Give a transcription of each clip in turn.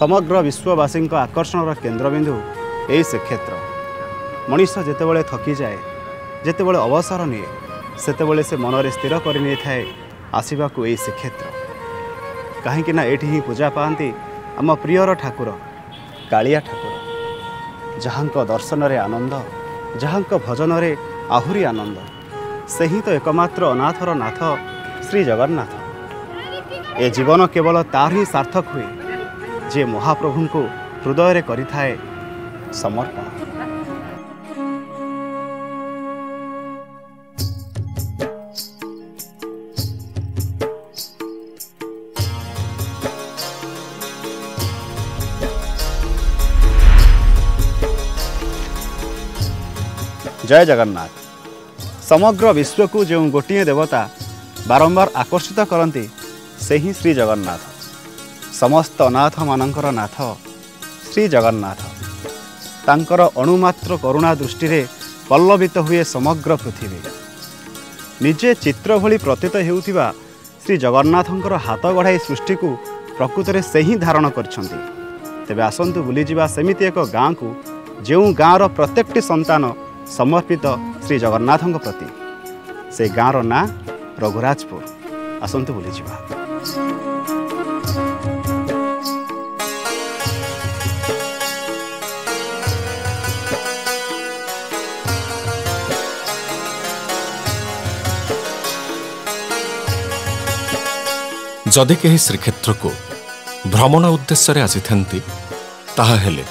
ସମଗ୍ର ବିଶ୍ୱବାସୀଙ୍କ ଆକର୍ଷଣର କେନ୍ଦ୍ରବିନ୍ଦୁ ଏହି ଶ୍ରୀକ୍ଷେତ୍ର ମଣିଷ ଯେତେବେଳେ ଥକିଯାଏ ଯେତେବେଳେ ଅବସର ନିଏ ସେତେବେଳେ ସେ ମନରେ ସ୍ଥିର କରିନେଇଥାଏ ଆସିବାକୁ ଏହି ଶ୍ରୀକ୍ଷେତ୍ର କାହିଁକିନା ଏଇଠି ହିଁ ପୂଜା ପାଆନ୍ତି ଆମ ପ୍ରିୟର ଠାକୁର କାଳିଆ ଠାକୁର ଯାହାଙ୍କ ଦର୍ଶନରେ ଆନନ୍ଦ ଯାହାଙ୍କ ଭଜନରେ ଆହୁରି ଆନନ୍ଦ। ସେ ହିଁ ତ ଏକମାତ୍ର ଅନାଥର ନାଥ ଶ୍ରୀ ଜଗନ୍ନାଥ ଏ ଜୀବନ କେବଳ ତାର ହିଁ ସାର୍ଥକ ହୁଏ। ଯିଏ ମହାପ୍ରଭୁଙ୍କୁ ହୃଦୟରେ କରିଥାଏ ସମର୍ପଣ। ଜୟ ଜଗନ୍ନାଥ। ସମଗ୍ର ବିଶ୍ୱକୁ ଯେଉଁ ଗୋଟିଏ ଦେବତା ବାରମ୍ବାର ଆକର୍ଷିତ କରନ୍ତି ସେ ହିଁ ଶ୍ରୀ ଜଗନ୍ନାଥ। ସମସ୍ତ ଅନାଥମାନଙ୍କର ନାଥ ଶ୍ରୀ ଜଗନ୍ନାଥ। ତାଙ୍କର ଅଣୁମାତ୍ର କରୁଣା ଦୃଷ୍ଟିରେ ପଲ୍ଲବିତ ହୁଏ ସମଗ୍ର ପୃଥିବୀ। ନିଜେ ଚିତ୍ର ଭଳି ପ୍ରତୀତ ହେଉଥିବା ଶ୍ରୀ ଜଗନ୍ନାଥଙ୍କର ହାତ ଗଢ଼ାଇ ସୃଷ୍ଟିକୁ ପ୍ରକୃତରେ ସେ ହିଁ ଧାରଣ କରିଛନ୍ତି। ତେବେ ଆସନ୍ତୁ ବୁଲିଯିବା ସେମିତି ଏକ ଗାଁକୁ ଯେଉଁ ଗାଁର ପ୍ରତ୍ୟେକଟି ସନ୍ତାନ ସମର୍ପିତ ଶ୍ରୀ ଜଗନ୍ନାଥଙ୍କ ପ୍ରତି। ସେ ଗାଁର ନାଁ ରଘୁରାଜପୁର। ଆସନ୍ତୁ ବୁଲିଯିବା। ଯଦି କେହି ଶ୍ରୀକ୍ଷେତ୍ରକୁ ଭ୍ରମଣ ଉଦ୍ଦେଶ୍ୟରେ ଆସିଥାନ୍ତି ତାହା ହେଲେ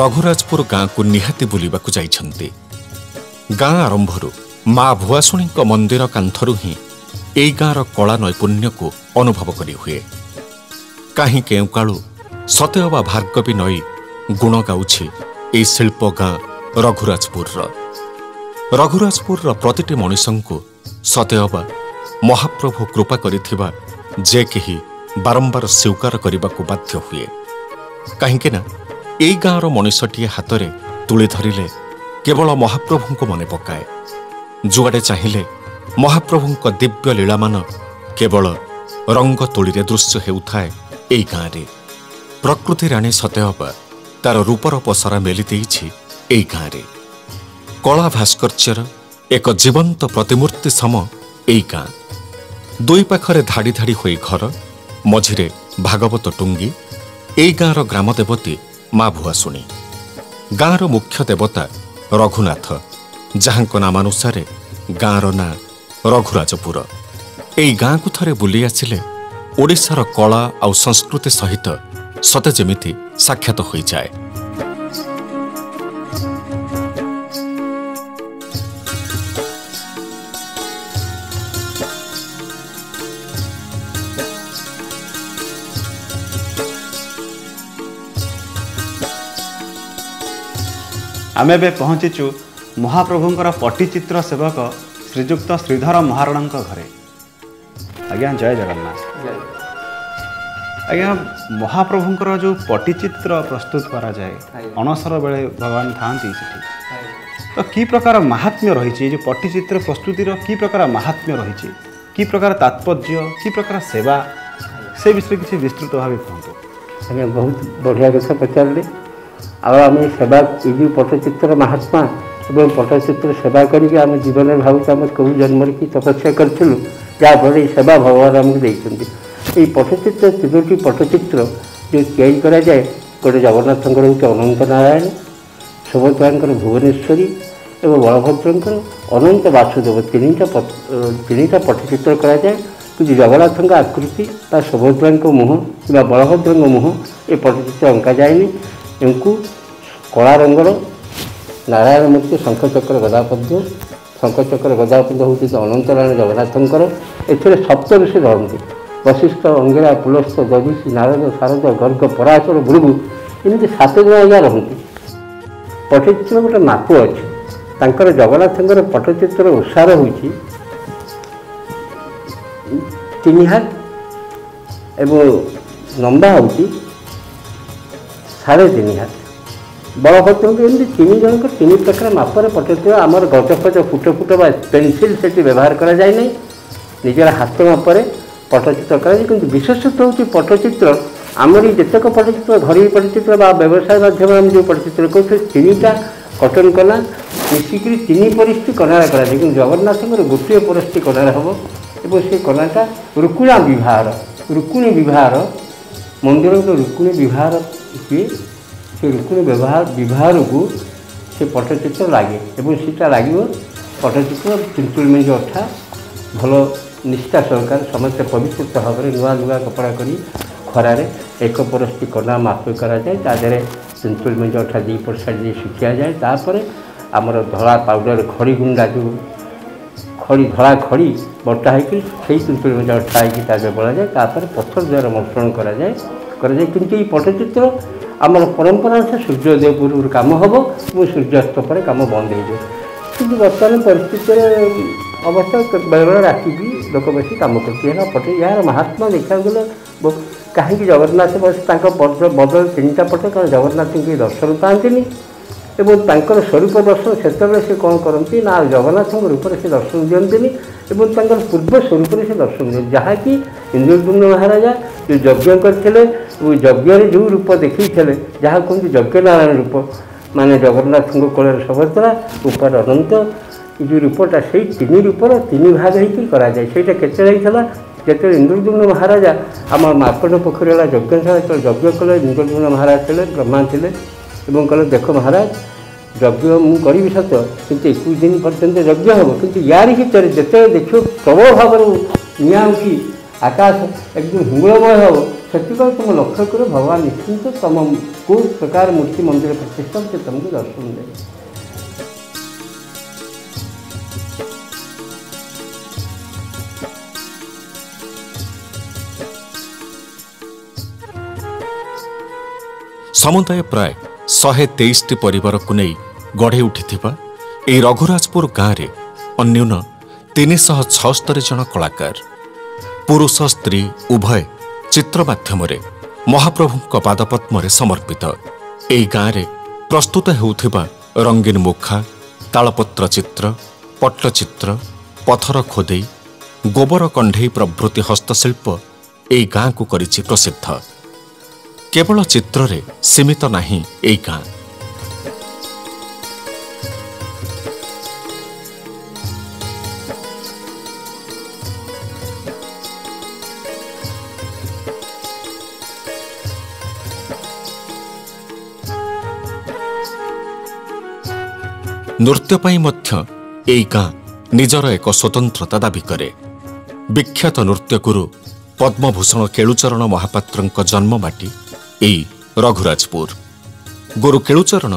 ରଘୁରାଜପୁର ଗାଁକୁ ନିହାତି ବୁଲିବାକୁ ଯାଇଛନ୍ତି। ଗାଁ ଆରମ୍ଭରୁ ମା ଭୁଆଶୁଣୀଙ୍କ ମନ୍ଦିର କାନ୍ଥରୁ ହିଁ ଏଇ ଗାଁର କଳା ନୈପୁଣ୍ୟକୁ ଅନୁଭବ କରିହୁଏ। କାହିଁ କେଉଁ କାଳୁ ସତେଅବା ଭାର୍ଗବୀ ନଈ ଗୁଣ ଗାଉଛି ଏଇ ଶିଳ୍ପ ଗାଁ ରଘୁରାଜପୁରର। ରଘୁରାଜପୁରର ପ୍ରତିଟି ମଣିଷଙ୍କୁ ସତେଅବା ମହାପ୍ରଭୁ କୃପା କରିଥିବା ଯେ କେହି ବାରମ୍ବାର ସ୍ୱୀକାର କରିବାକୁ ବାଧ୍ୟ ହୁଏ। କାହିଁକିନା ଏଇ ଗାଁର ମଣିଷଟିଏ ହାତରେ ତୁଳି ଧରିଲେ କେବଳ ମହାପ୍ରଭୁଙ୍କୁ ମନେ ପକାଏ। ଯୁଆଡ଼େ ଚାହିଁଲେ ମହାପ୍ରଭୁଙ୍କ ଦିବ୍ୟ ଲୀଳାମାନ କେବଳ ରଙ୍ଗ ତୁଳିରେ ଦୃଶ୍ୟ ହେଉଥାଏ ଏଇ ଗାଁରେ। ପ୍ରକୃତି ରାଣୀ ସତେଅବା ତାର ରୂପର ପସରା ମେଲି ଦେଇଛି ଏଇ ଗାଁରେ। କଳା ଭାସ୍କର୍ଯ୍ୟର ଏକ ଜୀବନ୍ତ ପ୍ରତିମୂର୍ତ୍ତି ସମ ଏଇ ଗାଁ। ଦୁଇ ପାଖରେ ଧାଡ଼ି ଧାଡ଼ି ହୋଇ ଘର ମଝିରେ ଭାଗବତ ଟୁଙ୍ଗି ଏଇ ଗାଁର ଗ୍ରାମ ଦେବତୀ ମା ଭୁଆଶୁଣୀ ଗାଁର ମୁଖ୍ୟ ଦେବତା ରଘୁନାଥ ଯାହାଙ୍କ ନାମାନୁସାରେ ଗାଁର ନାଁ ରଘୁରାଜପୁର। ଏଇ ଗାଁକୁ ଥରେ ବୁଲି ଆସିଲେ ଓଡ଼ିଶାର କଳା ଆଉ ସଂସ୍କୃତି ସହିତ ସତେ ଯେମିତି ସାକ୍ଷାତ ହୋଇଯାଏ। ଆମେ ଏବେ ପହଞ୍ଚିଛୁ ମହାପ୍ରଭୁଙ୍କର ପଟ୍ଟିଚିତ୍ର ସେବକ ଶ୍ରୀଯୁକ୍ତ ଶ୍ରୀଧର ମହାରଣାଙ୍କ ଘରେ। ଆଜ୍ଞା ଜୟ ଜଗନ୍ନାଥ। ଆଜ୍ଞା ମହାପ୍ରଭୁଙ୍କର ଯେଉଁ ପଟ୍ଟିଚିତ୍ର ପ୍ରସ୍ତୁତ କରାଯାଏ ଅଣସର ବେଳେ ଭଗବାନ ଥାଆନ୍ତି ସେଠି। ତ କି ପ୍ରକାର ମାହାତ୍ମ୍ୟ ରହିଛି? ଏ ଯେଉଁ ପଟ୍ଟିଚିତ୍ର ପ୍ରସ୍ତୁତିର କି ପ୍ରକାର ମାହାତ୍ମ୍ୟ ରହିଛି? କି ପ୍ରକାର ତାତ୍ପର୍ଯ୍ୟ କି ପ୍ରକାର ସେବା? ସେ ବିଷୟରେ କିଛି ବିସ୍ତୃତ ଭାବେ କୁହନ୍ତୁ। ଆଜ୍ଞା ବହୁତ ବଢ଼ିଆ କଥା ପଚାରିଲେ। ଆଉ ଆମେ ସେବା ଏଇ ଯେଉଁ ପଟ୍ଟଚିତ୍ର ମହାତ୍ମା ଏବଂ ପଟ୍ଟଚିତ୍ର ସେବା କରିକି ଆମେ ଜୀବନରେ ଭାବୁଛୁ ଆମେ କେଉଁ ଜନ୍ମରେ କି ତପସ୍ୟା କରିଥିଲୁ ଯାହାଫଳରେ ଏଇ ସେବା ଭଗବାନ ଆମକୁ ଦେଇଛନ୍ତି। ଏଇ ପଟ୍ଟଚିତ୍ର ତିନୋଟି ପଟ୍ଟଚିତ୍ର ଯେଉଁ ତିଆରି କରାଯାଏ ଗୋଟେ ଜଗନ୍ନାଥଙ୍କର ହେଉଛି ଅନନ୍ତ ନାରାୟଣ ସୁଭଦ୍ରାଙ୍କର ଭୁବନେଶ୍ୱରୀ ଏବଂ ବଳଭଦ୍ରଙ୍କର ଅନନ୍ତ ବାସୁଦେବ ତିନିଟା ପଟ- ତିନିଟା ପଟ୍ଟଚିତ୍ର କରାଯାଏ। କିନ୍ତୁ ଜଗନ୍ନାଥଙ୍କ ଆକୃତି ବା ସୁଭଦ୍ରାଙ୍କ ମୁହଁ କିମ୍ବା ବଳଭଦ୍ରଙ୍କ ମୁହଁ ଏ ପଟ୍ଟଚିତ୍ର ଅଙ୍କାଯାଏନି ଏଙ୍କୁ କଳା ରଙ୍ଗର ନାରାୟଣ ମୂର୍ତ୍ତି ଶଙ୍ଖଚକ୍ର ଗଦାପଦ୍ୟ ଶଙ୍ଖଚକ୍ର ଗଦାପଦ୍ୟ ହେଉଛନ୍ତି ଅନନ୍ତନାରାୟଣ ଜଗନ୍ନାଥଙ୍କର। ଏଥିରେ ସପ୍ତଋଷି ରହନ୍ତି। ବଶିଷ୍ଠ ଅଙ୍ଗିରା ପୁଲସ୍ତ ଦଧିଷି ନାରଦ ଶାରଦ ଗର୍ଗ ପରାଶର ଭୃଗୁ ଏମିତି ସାତ ଜଣ ଆଜ୍ଞା ରହନ୍ତି ପଟ୍ଟଚିତ୍ର ଗୋଟେ ମାପ ଅଛି। ତାଙ୍କର ଜଗନ୍ନାଥଙ୍କର ପଟ୍ଟଚିତ୍ର ଓସାର ହେଉଛି ତିନି ହାତ ଏବଂ ଲମ୍ବା ହେଉଛି ସାଢ଼େ ତିନି ହାତ ବଳଭଦ୍ରଙ୍କୁ ଏମିତି ତିନି ଜଣଙ୍କ ତିନି ପ୍ରକାର ମାପରେ ପଟ୍ଟଚିତ୍ର ଆମର ଗଜଫଜ ଫୁଟ ଫୁଟ ବା ପେନସିଲ୍ ସେଠି ବ୍ୟବହାର କରାଯାଏ ନାହିଁ ନିଜର ହାତ ମାପରେ ପଟ୍ଟଚିତ୍ର କରାଯାଏ କିନ୍ତୁ ବିଶେଷତ୍ୱ ହେଉଛି ପଟ୍ଟଚିତ୍ର ଆମରି ଯେତେକ ପଟ୍ଟଚିତ୍ର ଘରୋଇ ପଟ୍ଟଚିତ୍ର ବା ବ୍ୟବସାୟ ମାଧ୍ୟମରେ ଆମେ ଯେଉଁ ପଟ୍ଟଚିତ୍ର କରୁଛୁ ତିନିଟା କଟନ କଲା ମିଶିକିରି ତିନି ପରିସ୍ଥି କନାରେ କରାଯାଏ। କିନ୍ତୁ ଜଗନ୍ନାଥଙ୍କର ଗୋଟିଏ ପରିସ୍ଥି କନାରେ ହେବ ଏବଂ ସେ କନାଟା ରୁକୁଣା ବିବାହର ରୁକୁଣୀ ବିବାହର ମନ୍ଦିର ଗୋଟେ ରୁକୁଣୀ ବିବାହର ହୁଏ ସେ ରୁକୁଣୀ ବ୍ୟବହାର ବିବାହରକୁ ସେ ପଟ୍ଟଚିତ୍ର ଲାଗେ ଏବଂ ସେଟା ଲାଗିବ ପଟ୍ଟଚିତ୍ର ଚିନ୍ତୁଳି ମେଞ୍ଜ ଅଠା ଭଲ ନିଷ୍ଠା ସହକାରେ ସମସ୍ତେ ପବିତ୍ର ଭାବରେ ନୂଆ ନୂଆ କପଡ଼ା କରି ଖରାରେ ଏକ ପରସ୍ତି କନା ମାପ କରାଯାଏ ତା ଦେହରେ ଚିନ୍ତୁଳି ମେଞ୍ଜ ଅଠା ଦୁଇ ପଟ ସାଇଡ଼୍ ଦେଇ ଶୁଖିଆଯାଏ ତାପରେ ଆମର ଧଳା ପାଉଡ଼ର ଖଡ଼ି ଗୁଣ୍ଡା ଯେଉଁ ଖଡ଼ି ଧଳା ଖଡ଼ି ବଟା ହେଇକି ସେଇ ତୁନ୍ତୁଳି ମଜା ଅଠା ହେଇକି ତା ଦେହରେ ବଳାଯାଏ ତାପରେ ପଥର ଦ୍ୱାରା ମନ୍ତ୍ରଣ କରାଯାଏ। କରାଯାଏ। କିନ୍ତୁ ଏଇ ପଟ୍ଟଚିତ୍ର ଆମର ପରମ୍ପରା ଅନୁସାରେ ସୂର୍ଯ୍ୟୋଦୟ ପୂର୍ବରୁ କାମ ହେବ ଏବଂ ସୂର୍ଯ୍ୟାସ୍ତ ପରେ କାମ ବନ୍ଦ ହେଇଯିବ। କିନ୍ତୁ ବର୍ତ୍ତମାନ ପରିସ୍ଥିତିରେ ଅବଶ୍ୟ ବେଳେବେଳେ ରାତି ବି ଲୋକ ବେଶୀ କାମ କରୁଛି ଏହା ପଟେ ଏହାର ମାହାତ୍ମ୍ୟ ଦେଖିବାକୁ ଗଲେ ବ- କାହିଁକି ଜଗନ୍ନାଥ ବସ ତାଙ୍କ ବଦ- ବଦଳ ତିନିଟା ପଟେ କାରଣ ଜଗନ୍ନାଥଙ୍କୁ କେହି ଦର୍ଶନ ପାଆନ୍ତିନି ଏବଂ ତାଙ୍କର ସ୍ୱରୂପ ଦର୍ଶନ ସେତେବେଳେ ସେ କ'ଣ କରନ୍ତି ନା ଜଗନ୍ନାଥଙ୍କ ରୂପରେ ସେ ଦର୍ଶନ ଦିଅନ୍ତିନି। ଏବଂ ତାଙ୍କର ପୂର୍ବ ସ୍ୱରୂପରେ ସେ ଦର୍ଶନ ଦିଅନ୍ତି ଯାହାକି ଇନ୍ଦ୍ରଦ୍ୟୁମ୍ନ ମହାରାଜା ଯେଉଁ ଯଜ୍ଞ କରିଥିଲେ ଓ ଯଜ୍ଞରେ ଯେଉଁ ରୂପ ଦେଖେଇଥିଲେ ଯାହା କୁହନ୍ତି ଯଜ୍ଞନାରାୟଣ ରୂପ ମାନେ ଜଗନ୍ନାଥଙ୍କ କୋଳରେ ସଭଦ୍ରା ଉପରେ ଅନନ୍ତ ଏ ଯେଉଁ ରୂପଟା ସେଇ ତିନି ରୂପର ତିନି ଭାଗ ହେଇକି କରାଯାଏ ସେଇଟା କେତେବେଳେ ହେଇଥିଲା ଯେତେବେଳେ ଇନ୍ଦ୍ରଦ୍ୟୁମ୍ନ ମହାରାଜା ଆମର ମାର୍କଣ୍ଡ ପୋଖରୀ ହେଲା ଯଜ୍ଞଶାଳା ଯେତେବେଳେ ଯଜ୍ଞ କଲେ ଇନ୍ଦ୍ରଦ୍ୟୁମ୍ନ ମହାରାଜ ଥିଲେ ବ୍ରହ୍ମା ଥିଲେ ଏବଂ କହିଲେ ଦେଖ ମହାରାଜ ଯଜ୍ଞ ମୁଁ କରିବି ସତ କିନ୍ତୁ ଏକୋଇଶ ଦିନ ପର୍ଯ୍ୟନ୍ତ ଯଜ୍ଞ ହେବ କିନ୍ତୁ ୟାରି ଭିତରେ ଯେତେବେଳେ ଦେଖିବ ପ୍ରବଳ ଭାବରେ ନିଆଁ ଉଠି ଆକାଶ ଏକଦମ ହିଙ୍ଗୁଳମୟ ହେବ ସେଥିପାଇଁ ତୁମ ଲକ୍ଷ୍ୟ କର ଭଗବାନ ନିଶ୍ଚିନ୍ତ ତୁମ କେଉଁ ପ୍ରକାର ମୂର୍ତ୍ତି ମନ୍ଦିର ପ୍ରତିଷ୍ଠା ସେ ତୁମକୁ ଦର୍ଶନ ଦେବେ ସମୁଦାୟ ପ୍ରାୟ ଶହେ ତେଇଶଟି ପରିବାରକୁ ନେଇ ଗଢ଼ି ଉଠିଥିବା ଏହି ରଘୁରାଜପୁର ଗାଁରେ ଅନ୍ୟୁନ ତିନିଶହ ଛଅସ୍ତରୀ ଜଣ କଳାକାର। ପୁରୁଷ ସ୍ତ୍ରୀ ଉଭୟ ଚିତ୍ର ମାଧ୍ୟମରେ ମହାପ୍ରଭୁଙ୍କ ପାଦପଦ୍ମରେ ସମର୍ପିତ। ଏହି ଗାଁରେ ପ୍ରସ୍ତୁତ ହେଉଥିବା ରଙ୍ଗୀନ ମୁଖା ତାଳପତ୍ର ଚିତ୍ର ପଟ୍ଟଚିତ୍ର ପଥର ଖୋଦେଇ ଗୋବର କଣ୍ଢେଇ ପ୍ରଭୃତି ହସ୍ତଶିଳ୍ପ ଏହି ଗାଁକୁ କରିଛି ପ୍ରସିଦ୍ଧ। କେବଳ ଚିତ୍ରରେ ସୀମିତ ନାହିଁ ଏହି ଗାଁ। ନୃତ୍ୟ ପାଇଁ ମଧ୍ୟ ଏହି ଗାଁ ନିଜର ଏକ ସ୍ୱତନ୍ତ୍ରତା ଦାବି କରେ। ବିଖ୍ୟାତ ନୃତ୍ୟଗୁରୁ ପଦ୍ମଭୂଷଣ କେଳୁଚରଣ ମହାପାତ୍ରଙ୍କ ଜନ୍ମମାଟି ଏହି ରଘୁରାଜପୁର ଗୁରୁ କେଳୁଚରଣ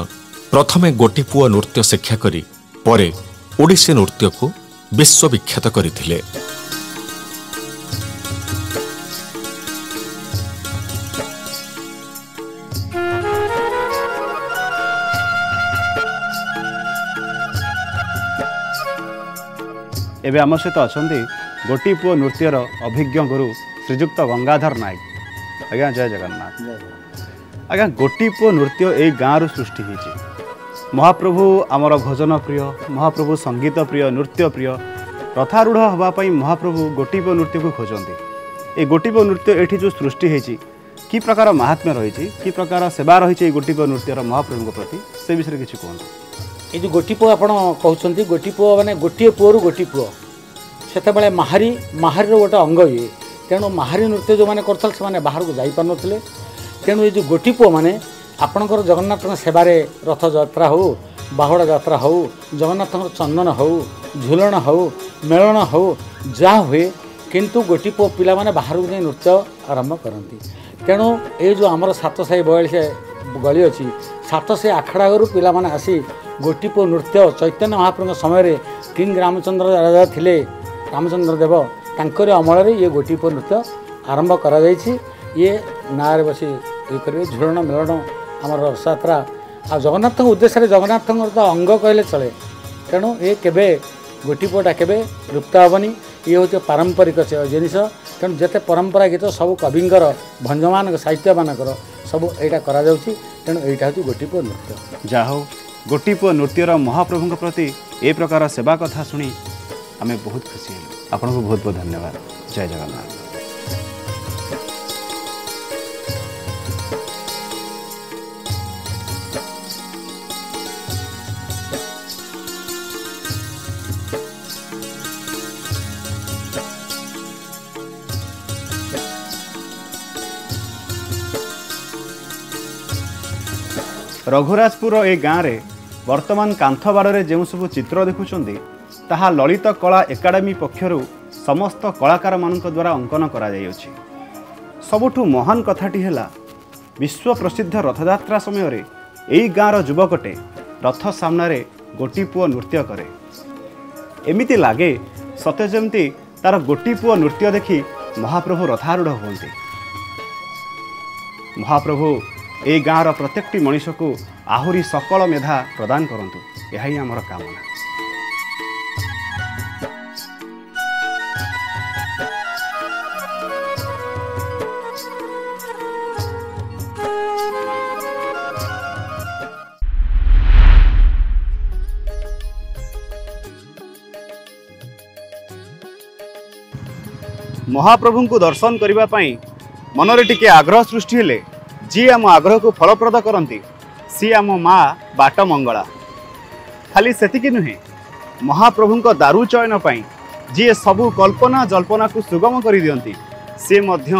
ପ୍ରଥମେ ଗୋଟିପୁଅ ନୃତ୍ୟ ଶିକ୍ଷା କରି ପରେ ଓଡ଼ିଶୀ ନୃତ୍ୟକୁ ବିଶ୍ୱବିଖ୍ୟାତ କରିଥିଲେ ଏବେ ଆମ ସହିତ ଅଛନ୍ତି ଗୋଟି ପୁଅ ନୃତ୍ୟର ଅଭିଜ୍ଞ ଗୁରୁ ଶ୍ରୀଯୁକ୍ତ ଗଙ୍ଗାଧର ନାୟକ ଆଜ୍ଞା ଜୟ ଜଗନ୍ନାଥ। ଆଜ୍ଞା ଗୋଟି ପୁଅ ନୃତ୍ୟ ଏଇ ଗାଁରୁ ସୃଷ୍ଟି ହେଇଛି। ମହାପ୍ରଭୁ ଆମର ଭଜନ ପ୍ରିୟ ମହାପ୍ରଭୁ ସଙ୍ଗୀତ ପ୍ରିୟ ନୃତ୍ୟ ପ୍ରିୟ ରଥାରୂଢ଼ ହେବା ପାଇଁ ମହାପ୍ରଭୁ ଗୋଟି ପୁଅ ନୃତ୍ୟକୁ ଖୋଜନ୍ତି। এই ଗୋଟି ପୁଅ ନୃତ୍ୟ ଏଠି ଯେଉଁ ସୃଷ୍ଟି ହେଇଛି କି ପ୍ରକାର ମାହାତ୍ମ୍ୟ ରହିଛି କି ପ୍ରକାର ସେବା ରହିଛି ଏଇ ଗୋଟି ପୁଅ ନୃତ୍ୟର ମହାପ୍ରଭୁଙ୍କ ପ୍ରତି ସେ ବିଷୟରେ କିଛି କୁହନ୍ତୁ। ଏଇ ଯେଉଁ ଗୋଟି ପୁଅ ଆପଣ କହୁଛନ୍ତି ଗୋଟି ପୁଅ ମାନେ ଗୋଟିଏ ପୁଅରୁ ଗୋଟି ପୁଅ ସେତେବେଳେ ମାହାରୀ ମାହାରୀର ଗୋଟେ ଅଙ୍ଗ ଇଏ। ତେଣୁ ମାହାରୀ ନୃତ୍ୟ ଯେଉଁମାନେ କରୁଥିଲେ ସେମାନେ ବାହାରକୁ ଯାଇପାରୁନଥିଲେ। ତେଣୁ ଏଇ ଯେଉଁ ଗୋଟି ପୁଅମାନେ ଆପଣଙ୍କର ଜଗନ୍ନାଥଙ୍କ ସେବାରେ ରଥଯାତ୍ରା ହେଉ ବାହୁଡ଼ା ଯାତ୍ରା ହେଉ ଜଗନ୍ନାଥଙ୍କର ଚନ୍ଦନ ହେଉ ଝୁଲଣ ହେଉ ମେଳଣ ହେଉ ଯାହା ହୁଏ କିନ୍ତୁ ଗୋଟି ପୁଅ ପିଲାମାନେ ବାହାରକୁ ଯାଇ ନୃତ୍ୟ ଆରମ୍ଭ କରନ୍ତି। ତେଣୁ ଏଇ ଯେଉଁ ଆମର ସାତ ସାହି ବୟାଳିଶ ଗଳି ଅଛି ସାତ ସାହି ଆଖଡ଼ାଗରୁ ପିଲାମାନେ ଆସି ଗୋଟି ପୁଅ ନୃତ୍ୟ ଚୈତନ୍ୟ ମହାପ୍ରଭୁଙ୍କ ସମୟରେ କିଙ୍ଗ ରାମଚନ୍ଦ୍ର ରାଜା ଥିଲେ ରାମଚନ୍ଦ୍ର ଦେବ ତାଙ୍କରି ଅମଳରେ ଇଏ ଗୋଟି ପୁଅ ନୃତ୍ୟ ଆରମ୍ଭ କରାଯାଇଛି। ଇଏ ନାଁରେ ବସି ଇଏ କରିବେ ଝୁଲଣ ମେଳଣ ଆମର ରଥଯାତ୍ରା। ଆଉ ଜଗନ୍ନାଥଙ୍କ ଉଦ୍ଦେଶ୍ୟରେ ଜଗନ୍ନାଥଙ୍କର ତ ଅଙ୍ଗ କହିଲେ ଚଳେ। ତେଣୁ ଏ କେବେ ଗୋଟି ପୁଅଟା କେବେ ଲୁପ୍ତ ହେବନି ଇଏ ହେଉଛି ପାରମ୍ପରିକ ସେ ଜିନିଷ। ତେଣୁ ଯେତେ ପରମ୍ପରା ଗୀତ ସବୁ କବିଙ୍କର ଭଞ୍ଜମାନଙ୍କ ସାହିତ୍ୟମାନଙ୍କର ସବୁ ଏଇଟା କରାଯାଉଛି। ତେଣୁ ଏଇଟା ହେଉଛି ଗୋଟି ପୁଅ ନୃତ୍ୟ। ଯାହା ହଉ ଗୋଟି ପୁଅ ନୃତ୍ୟର ମହାପ୍ରଭୁଙ୍କ ପ୍ରତି ଏ ପ୍ରକାର ସେବା କଥା ଶୁଣି ଆମେ ବହୁତ ଖୁସି ହେଲୁ। ଆପଣଙ୍କୁ ବହୁତ ବହୁତ ଧନ୍ୟବାଦ ଜୟ ଜଗନ୍ନାଥ ରଘୁରାଜପୁର ଏ ଗାଁରେ ବର୍ତ୍ତମାନ କାନ୍ଥବାଡ଼ରେ ଯେଉଁ ସବୁ ଚିତ୍ର ଦେଖୁଛନ୍ତି ତାହା ଲଳିତ କଳା ଏକାଡେମୀ ପକ୍ଷରୁ ସମସ୍ତ କଳାକାରମାନଙ୍କ ଦ୍ୱାରା ଅଙ୍କନ କରାଯାଇଅଛି। ସବୁଠୁ ମହାନ କଥାଟି ହେଲା ବିଶ୍ୱ ପ୍ରସିଦ୍ଧ ରଥଯାତ୍ରା ସମୟରେ ଏହି ଗାଁର ଯୁବକଟେ ରଥ ସାମ୍ନାରେ ଗୋଟି ପୁଅ ନୃତ୍ୟ କରେ। ଏମିତି ଲାଗେ ସତେ ଯେମିତି ତାର ଗୋଟି ପୁଅ ନୃତ୍ୟ ଦେଖି ମହାପ୍ରଭୁ ରଥାରୂଢ଼ ହୁଅନ୍ତି। ମହାପ୍ରଭୁ ଏହି ଗାଁର ପ୍ରତ୍ୟେକଟି ମଣିଷକୁ ଆହୁରି ସକଳ ମେଧା ପ୍ରଦାନ କରନ୍ତୁ। ଏହା ହିଁ ଆମର କାମନା। ମହାପ୍ରଭୁଙ୍କୁ ଦର୍ଶନ କରିବା ପାଇଁ ମନରେ ଟିକେ ଆଗ୍ରହ ସୃଷ୍ଟି ହେଲେ ଯିଏ ଆମ ଆଗ୍ରହକୁ ଫଳପ୍ରଦ କରନ୍ତି ସିଏ ଆମ ମା ବାଟ ମଙ୍ଗଳା ଖାଲି ସେତିକି ନୁହେଁ ମହାପ୍ରଭୁଙ୍କ ଦାରୁ ଚୟନ ପାଇଁ ଯିଏ ସବୁ କଳ୍ପନା ଜଳ୍ପନାକୁ ସୁଗମ କରିଦିଅନ୍ତି ସିଏ ମଧ୍ୟ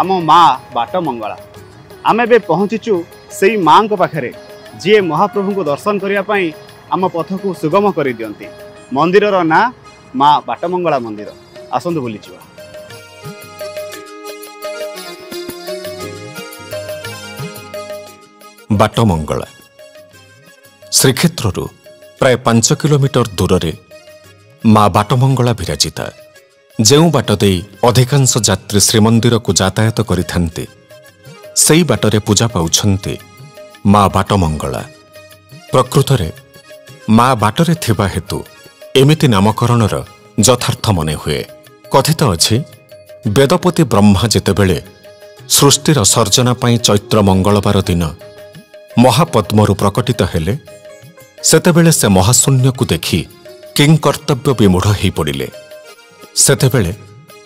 ଆମ ମା ବାଟ ମଙ୍ଗଳା ଆମେ ଏବେ ପହଞ୍ଚିଛୁ ସେଇ ମାଙ୍କ ପାଖରେ ଯିଏ ମହାପ୍ରଭୁଙ୍କୁ ଦର୍ଶନ କରିବା ପାଇଁ ଆମ ପଥକୁ ସୁଗମ କରିଦିଅନ୍ତି। ମନ୍ଦିରର ନାଁ ମା ବାଟମଙ୍ଗଳା ମନ୍ଦିର। ଆସନ୍ତୁ ବୁଲିଯିବା। ବାଟମଙ୍ଗଳା। ଶ୍ରୀକ୍ଷେତ୍ରରୁ ପ୍ରାୟ ପାଞ୍ଚ କିଲୋମିଟର ଦୂରରେ ମା ବାଟମଙ୍ଗଳା ବିରାଜିତା। ଯେଉଁ ବାଟ ଦେଇ ଅଧିକାଂଶ ଯାତ୍ରୀ ଶ୍ରୀମନ୍ଦିରକୁ ଯାତାୟାତ କରିଥାନ୍ତି ସେହି ବାଟରେ ପୂଜା ପାଉଛନ୍ତି ମା ବାଟମଙ୍ଗଳା। ପ୍ରକୃତରେ ମା ବାଟରେ ଥିବା ହେତୁ ଏମିତି ନାମକରଣର ଯଥାର୍ଥ ମନେ ହୁଏ। କଥିତ ଅଛି ବେଦପତି ବ୍ରହ୍ମା ଯେତେବେଳେ ସୃଷ୍ଟିର ସର୍ଜନା ପାଇଁ ଚୈତ୍ର ମଙ୍ଗଳବାର ଦିନ ମହାପଦ୍ମରୁ ପ୍ରକଟିତ ହେଲେ ସେତେବେଳେ ସେ ମହାଶୂନ୍ୟକୁ ଦେଖି କିଂକର୍ତ୍ତବ୍ୟ ବିମୂଢ଼ ହୋଇପଡ଼ିଲେ। ସେତେବେଳେ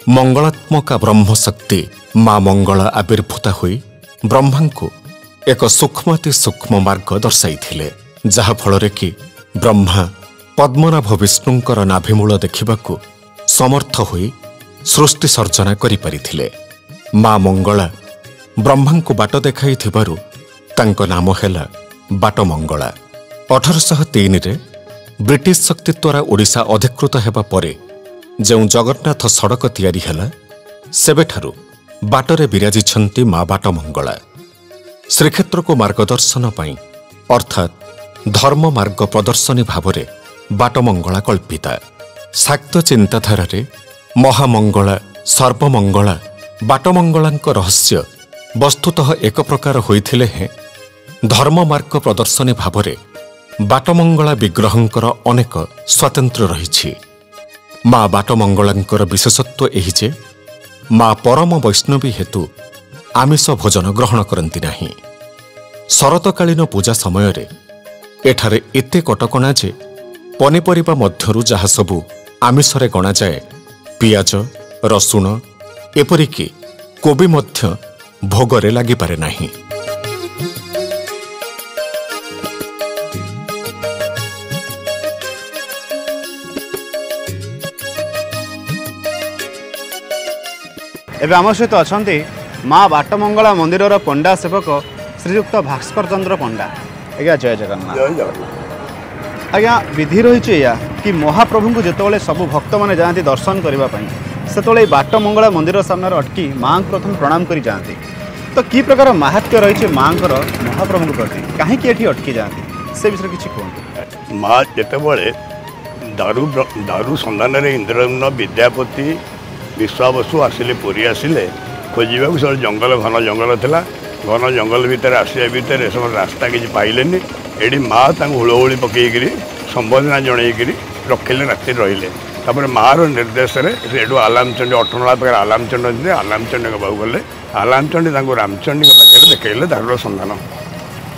ମଙ୍ଗଳାତ୍ମକା ବ୍ରହ୍ମଶକ୍ତି ମା ମଙ୍ଗଳା ଆବିର୍ଭୂତା ହୋଇ ବ୍ରହ୍ମାଙ୍କୁ ଏକ ସୂକ୍ଷ୍ମାତି ସୂକ୍ଷ୍ମ ମାର୍ଗ ଦର୍ଶାଇଥିଲେ ଯାହାଫଳରେ କି ବ୍ରହ୍ମା ପଦ୍ମନାଭ ବିଷ୍ଣୁଙ୍କର ନାଭିମୂଳ ଦେଖିବାକୁ ସମର୍ଥ ହୋଇ ସୃଷ୍ଟି ସର୍ଜନା କରିପାରିଥିଲେ। ମା ମଙ୍ଗଳା ବ୍ରହ୍ମାଙ୍କୁ ବାଟ ଦେଖାଇଥିବାରୁ ତାଙ୍କ ନାମ ହେଲା ବାଟମଙ୍ଗଳା। ଅଠରଶହ ତିନିରେ ବ୍ରିଟିଶ ଶକ୍ତି ଦ୍ୱାରା ଓଡ଼ିଶା ଅଧିକୃତ ହେବା ପରେ ଯେଉଁ ଜଗନ୍ନାଥ ସଡ଼କ ତିଆରି ହେଲା ସେବେଠାରୁ ବାଟରେ ବିରାଜିଛନ୍ତି ମା ବାଟମଙ୍ଗଳା। ଶ୍ରୀକ୍ଷେତ୍ରକୁ ମାର୍ଗଦର୍ଶନ ପାଇଁ ଅର୍ଥାତ୍ ଧର୍ମ ମାର୍ଗ ପ୍ରଦର୍ଶନୀ ଭାବରେ ବାଟମଙ୍ଗଳା କଳ୍ପିତା। ଶାକ୍ତ ଚିନ୍ତାଧାରାରେ ମହାମଙ୍ଗଳା ସର୍ବମଙ୍ଗଳା ବାଟମଙ୍ଗଳାଙ୍କ ରହସ୍ୟ ବସ୍ତୁତଃ ଏକ ପ୍ରକାର ହୋଇଥିଲେ ହେଁ ଧର୍ମମାର୍ଗ ପ୍ରଦର୍ଶନୀ ଭାବରେ ବାଟମଙ୍ଗଳା ବିଗ୍ରହଙ୍କର ଅନେକ ସ୍ୱାତନ୍ତ୍ର୍ୟ ରହିଛି। ମା ବାଟମଙ୍ଗଳାଙ୍କର ବିଶେଷତ୍ୱ ଏହି ଯେ ମା ପରମ ବୈଷ୍ଣବୀ ହେତୁ ଆମିଷ ଭୋଜନ ଗ୍ରହଣ କରନ୍ତି ନାହିଁ। ଶରତକାଳୀନ ପୂଜା ସମୟରେ ଏଠାରେ ଏତେ କଟକଣା ଯେ ପନିପରିବା ମଧ୍ୟରୁ ଯାହା ସବୁ ଆମିଷରେ ଗଣାଯାଏ ପିଆଜ ରସୁଣ ଏପରିକି କୋବି ମଧ୍ୟ ଭୋଗରେ ଲାଗିପାରେ ନାହିଁ। ଏବେ ଆମ ସହିତ ଅଛନ୍ତି ମା ବାଟମଙ୍ଗଳା ମନ୍ଦିରର ପଣ୍ଡା ସେବକ ଶ୍ରୀଯୁକ୍ତ ଭାସ୍କର ଚନ୍ଦ୍ର ପଣ୍ଡା। ଆଜ୍ଞା ଜୟ ଜଗନ୍ନାଥ। ଜୟ ଜଗନ୍ନାଥ। ଆଜ୍ଞା ବିଧି ରହିଛି ଏଇଆ କି ମହାପ୍ରଭୁଙ୍କୁ ଯେତେବେଳେ ସବୁ ଭକ୍ତମାନେ ଯାଆନ୍ତି ଦର୍ଶନ କରିବା ପାଇଁ ସେତେବେଳେ ଏଇ ବାଟମଙ୍ଗଳା ମନ୍ଦିର ସାମ୍ନାରେ ଅଟକି ମାଆଙ୍କୁ ପ୍ରଥମେ ପ୍ରଣାମ କରି ଯାଆନ୍ତି। ତ କି ପ୍ରକାର ମାହାତ୍ମ୍ୟ ରହିଛି ମାଆଙ୍କର ମହାପ୍ରଭୁଙ୍କ ପ୍ରତି? କାହିଁକି ଏଠି ଅଟକି ଯାଆନ୍ତି? ସେ ବିଷୟରେ କିଛି କୁହନ୍ତୁ। ମା ଯେତେବେଳେ ଦାରୁ ବ୍ର- ଦାରୁ ସନ୍ଧାନରେ ଇନ୍ଦ୍ରନ ବିଦ୍ୟାପତି ବିଶ୍ୱାବସୁ ଆସିଲେ ପୁରୀ ଆସିଲେ ଖୋଜିବାକୁ ସବୁ ଜଙ୍ଗଲ ଘନ ଜଙ୍ଗଲ ଥିଲା। ଘନ ଜଙ୍ଗଲ ଭିତରେ ଆସିବା ଭିତରେ ସେମାନେ ରାସ୍ତା କିଛି ପାଇଲେନି। ଏଠି ମା ତାଙ୍କୁ ହୁଳହୁଳି ପକେଇକିରି ସମ୍ବର୍ଦ୍ଧନା ଜଣେଇକିରି ରଖିଲେ ରାତିରେ ରହିଲେ। ତାପରେ ମାଆର ନିର୍ଦ୍ଦେଶରେ ସେଠୁ ଆଲାମଚଣ୍ଡୀ ଅଠନଳା ପାଖରେ ଆଲାମଚଣ୍ଡୀ ଅଛନ୍ତି ଆଲାମଚଣ୍ଡୀଙ୍କ ପାଖକୁ ଗଲେ। ଆଲାମଚଣ୍ଡୀ ତାଙ୍କୁ ରାମଚଣ୍ଡୀଙ୍କ ପାଖରେ ଦେଖେଇଲେ ଦାରୁର ସନ୍ଧାନ।